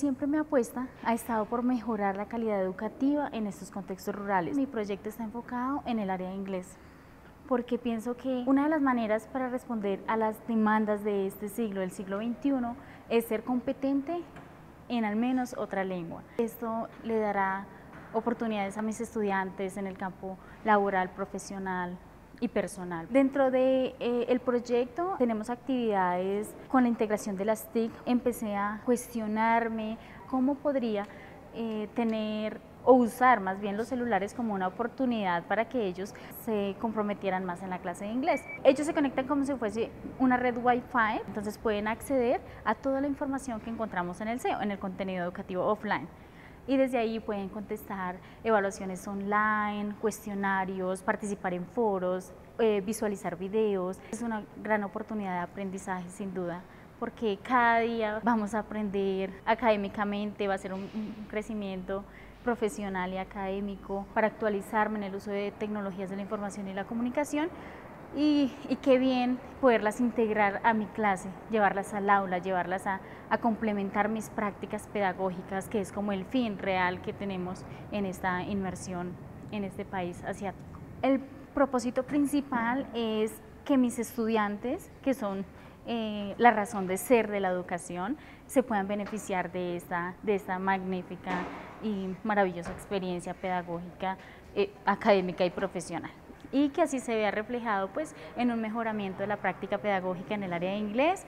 Siempre mi apuesta ha estado por mejorar la calidad educativa en estos contextos rurales. Mi proyecto está enfocado en el área de inglés porque pienso que una de las maneras para responder a las demandas de este siglo, del siglo XXI, es ser competente en al menos otra lengua. Esto le dará oportunidades a mis estudiantes en el campo laboral, profesional, y personal. Dentro de eh, el proyecto tenemos actividades con la integración de las TIC. Empecé a cuestionarme cómo podría eh, tener o usar más bien los celulares como una oportunidad para que ellos se comprometieran más en la clase de inglés. Ellos se conectan como si fuese una red Wi-Fi, entonces pueden acceder a toda la información que encontramos en el SEO, en el contenido educativo offline y desde ahí pueden contestar evaluaciones online, cuestionarios, participar en foros, eh, visualizar videos. Es una gran oportunidad de aprendizaje sin duda porque cada día vamos a aprender académicamente, va a ser un, un crecimiento profesional y académico para actualizarme en el uso de tecnologías de la información y la comunicación y, qué bien poderlas integrar a mi clase, llevarlas al aula, llevarlas a, complementar mis prácticas pedagógicas, que es como el fin real que tenemos en esta inmersión en este país asiático. El propósito principal es que mis estudiantes, que son eh, la razón de ser de la educación, se puedan beneficiar de esta, de esta magnífica y maravillosa experiencia pedagógica, eh, académica y profesional y que así se vea reflejado pues en un mejoramiento de la práctica pedagógica en el área de inglés